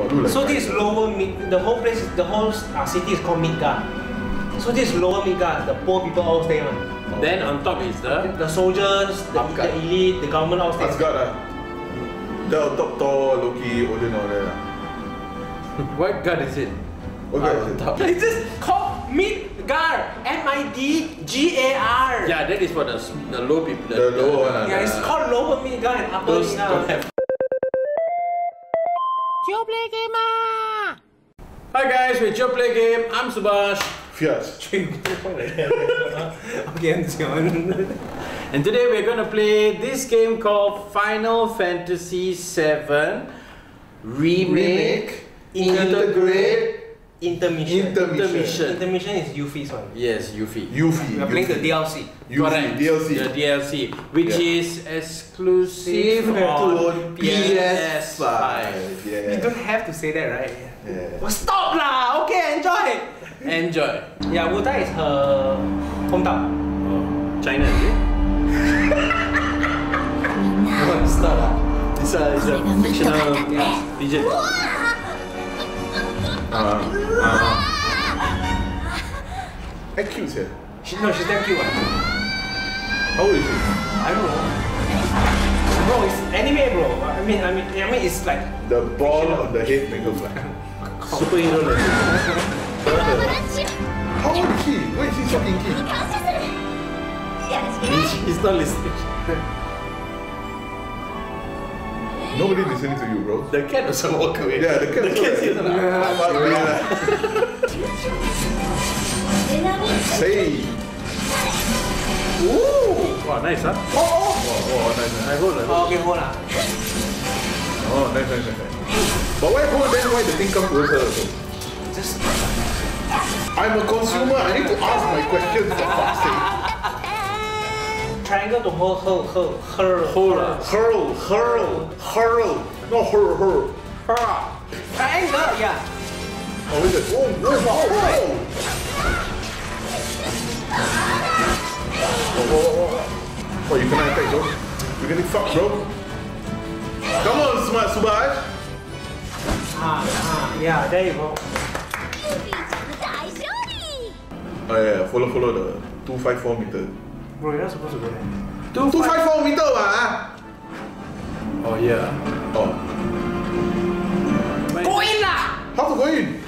Waduh, like So this is lower mid. The whole place, the whole uh, city is called Midgar. So this is lower Midgar. The poor people all stay on. Then on top is the The soldiers, the, the elite, the government all stay. Asgard lah. Dia on top Thor, Loki, Odin all that what god is it? What Ah, god on is it? top. It's just called Midgar. M-I-D-G-A-R. Yeah, that is for the the low people. The lower one, ah. Yeah, it's called lower Midgar and upper Those don't Midgar. Hi guys, with Jio Play Game. I'm Subash, Fias. okay, I'm Zeon. and today we're gonna play this game called Final Fantasy VII Remake. Intergrade. Intermission. Intermission. Intermission is Yuffie's one. Yes, Yuffie. Yuffie. We are playing the DLC. Yuffie, DLC. The DLC, which Yeah. is exclusive To on PS5. You Yeah. don't have to say that, right? Yeah. Well, stop lah! Okay, enjoy! Enjoy. Yeah, Wutai is her hometown. Oh, China, is it? stop lah. It's uh, a, it's a fictional Yeah. region. Ah. Ah. Eh, cute sia. She, no, she's damn cute. One. How old is she? I don't know. Bro, it's anime, bro. I mean, I mean, I mean, it's like The ball on the head make her fly. Superhero like How old is she? Why is she so kinky? He's not listening. Nobody listening to you, bro. The cat also walk away. Yeah, the cat. The cat is like, Say. Ooh! Wow, nice, huh? Oh, oh, nice, nice. I hold, I oh, hold. okay, hold on. Oh, nice, nice, nice. nice. But why hold then why the thing come towards her also? Just I'm a consumer, I need to ask my questions for fuck's sake. Triangle to her, ah. Hurl, hurl, hurl. No, her, her. her. Triangle, yeah. Oh, is it? Oh, oh, oh, oh. Oh, oh, oh. Oh, you cannot attack, bro. You're getting fucked, bro. Come on, smart Subhash. Ah, ah, yeah, there you go. Oh, yeah, follow, follow the 254 meter. Bro, you're not supposed to go there. 254 meter, ah. Oh, yeah. Oh, Go in lah! how to go in?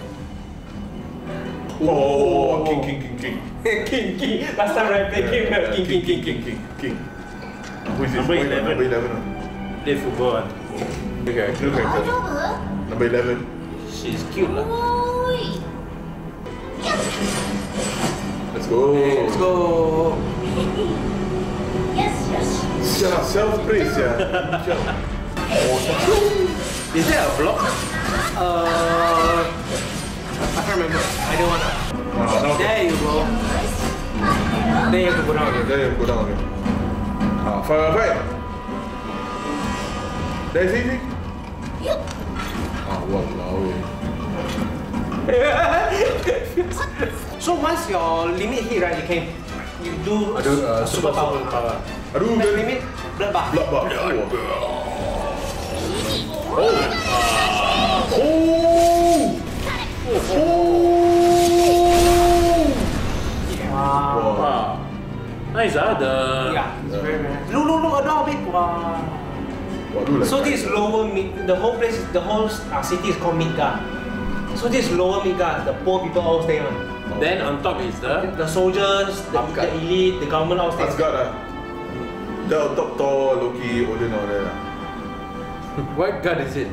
Oh, king, king, king, king. king, king. Last time I played game, Yeah, king, king, king, king. king, king. Who is this? Number 11. Number 11. ah? Play football. ah. Okay. New character. Number 11. She's cute, lah. Let's go. Let's go. Self, self-praise, yeah. Is there a block? Uh, I can't remember. I don't wanna. Ah, now, There you go. Then you have to go down again. Then you go down again. Ah, five, five. That's easy. Ah, walao. So once your limit hit, right, you can you do I do uh, super power. power. Aduh, Max then limit blood bath. blood bath. Oh. Oh. Oh. Wow. Wow. Wow. Nice, ah. The Yeah, it's very very. Look look look a bit. Wow. Waduh, like So this is lower mid. The whole place, the whole uh, city is called Midgard. So this is lower Midgard. The poor people all stay on. Then on top is the The soldiers, the, the elite, the government all stay. Asgard ah. Dia on top Thor, Loki, Odin all that lah. what god is it?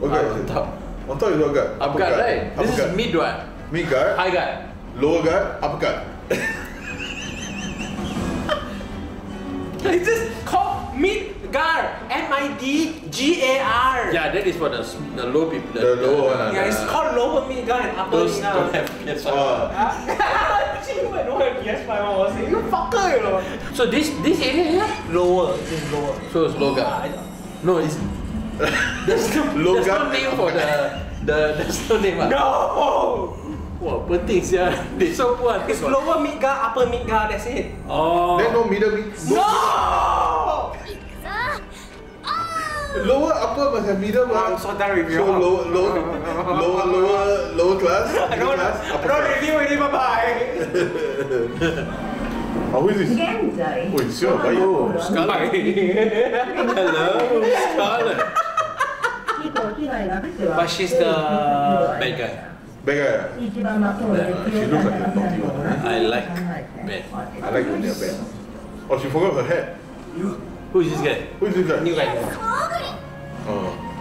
What Ah, guard on is it? top. On top is what guard? Up guard, right? This Upper is mid what? Mid guard, High guard. lower guard, upper guard. It's just called Midgar. M-I-D-G-A-R. Yeah, that is for the the low people. The lower one, ah. Yeah, it's called lower Midgar and upper Those don't Midgar. have PS5. Ah, Actually, I don't have PS5 I was saying, you fucker, you know. So this this area here? Lower, it is lower. So it's low Ah, guard. I- No, it's there's no, Low there's no name for the the there's no name. ah. No! Wah, penting sia. They so poor. It's lower Midgar, upper Midgar, that's it. Oh. then no middle mid. No! lower upper macam middle lah. So dah review. So low low low lower lower class. No class. No review ini bye bye. Oh, who is this? Oh, it's your boy. Oh, Scarlett. Hello, Scarlett. But she's the bad guy. Bad guy. Yeah, she looks like a naughty one. I like bad. I like when they're bad. Oh, she forgot her hat. Who is this guy? Who is this guy? New guy.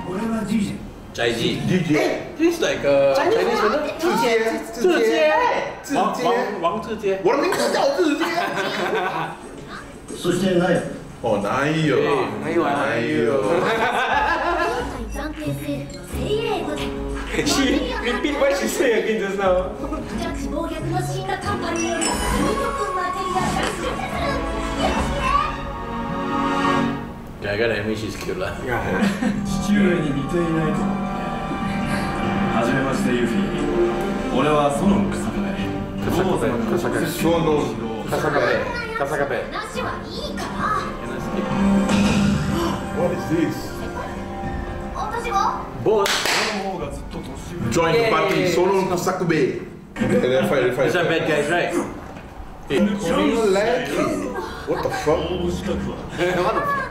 俺は DJ。JG。DJ。This is 基什么？志杰，志杰，志杰，王王志杰。我的名字叫志杰。そしてない。お、ないよ。ないよ。ないよ。暫定制精鋭部ー、だから MC 好きよな父上に似ていないと思ってはじめましてユーフィー俺はソノン草壁どうぞ草壁小脳草壁草壁話はいいから What is this? 私はボスの方がずっと年上 Join the party ソノン草壁 Ele faz, ele faz. He's a bad guy, right? You like it? What the fuck? What the fuck?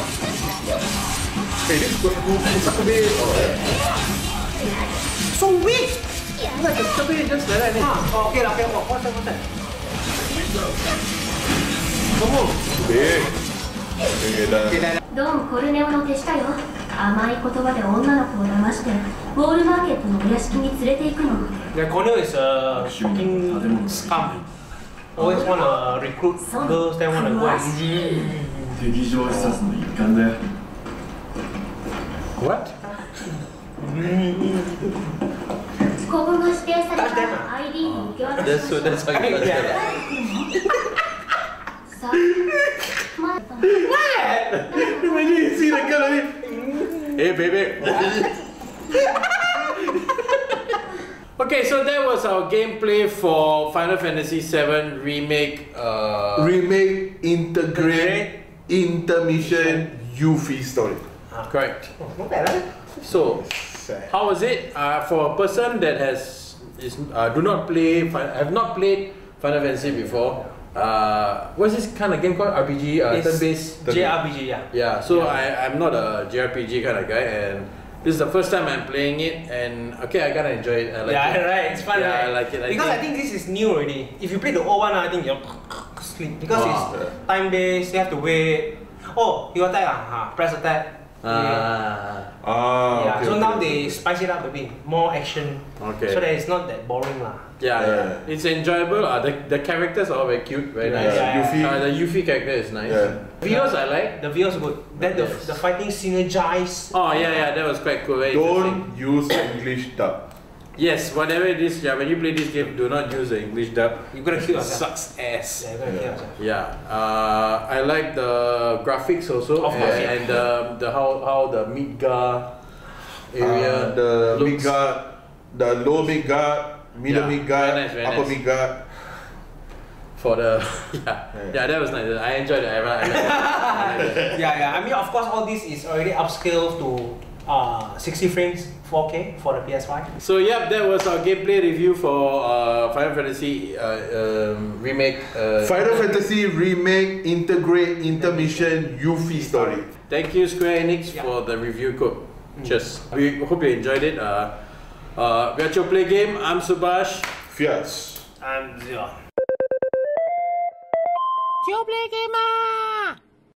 Oh, nice. Hey, this Kusakube. So weak. Like a stupid just like that. Ah, okay lah, okay, what's that, what's that? Big. Okay, dah. どうもコルネオの手下よ甘い言葉で女の子を騙してウォールマーケットのお屋敷に連れて行くの The Cornel is a fucking scum. Always wanna recruit girls that wanna go and 劇場視察の一環だよ What? ID That's that's. What? When you see the girl, hey baby. Okay, so that was our gameplay for Final Fantasy VII Remake. Uh, Remake, Intergrade, intermission, Yuffie story. correct. Not bad, right? So, how was it uh, for a person that has is uh, do not play fi- have not played Final Fantasy before? Uh, what's this kind of game called? RPG, uh, turn-based. JRPG, yeah. Yeah. So I I'm not a JRPG kind of guy, and this is the first time I'm playing it, and okay, I kinda enjoy it. I like it. yeah, it. right. It's fun, Yeah, right? I like it. I because I think- think this is new already. If you play the old one, I think you'll sleep because Wow. it's time based. You have to wait. Oh, you attack ah, ha, press attack. Ah, Ah, yeah. okay, so okay, now okay. they spice it up a bit, more action. Okay. So that it's not that boring lah. yeah, Yeah. yeah. It's enjoyable. Uh, the the characters are all very cute, very Yeah, nice. yeah, Yuffie. Uh, the Yuffie character is nice. Yeah. Vios I like. The videos good. Then the, Yes. the fighting synergize. Oh yeah, yeah, that was quite cool. Very. Don't use English dub. Yes, whatever it is, yeah. When you play this game, do not use the English dub. You're gonna kill It yourself. sucks ass. Yeah, you're gonna kill yourself. Yeah, uh, I like the graphics also, Of and, course, yeah. and the the how how the Midgar area Uh, the mid looks. guard, the low mid guard, middle Yeah, mid guard, very nice, very upper nice. mid guard. for the yeah. Yeah. yeah that was nice. I enjoyed it. I, I like it. I like it. yeah, yeah. I mean, of course, all this is already upscaled to uh, 60 frames, 4K for the PS5. So yep, that was our gameplay review for uh, Final Fantasy uh, um, remake. Uh, Final Fantasy remake, Intergrade, intermission, Yuffie story. Thank you Square Enix Yeah. for the review code. Cheers. We hope you enjoyed it. Uh, uh, Virtual Play Game. I'm Subash. Fierce. And yeah. Yo, play gamer!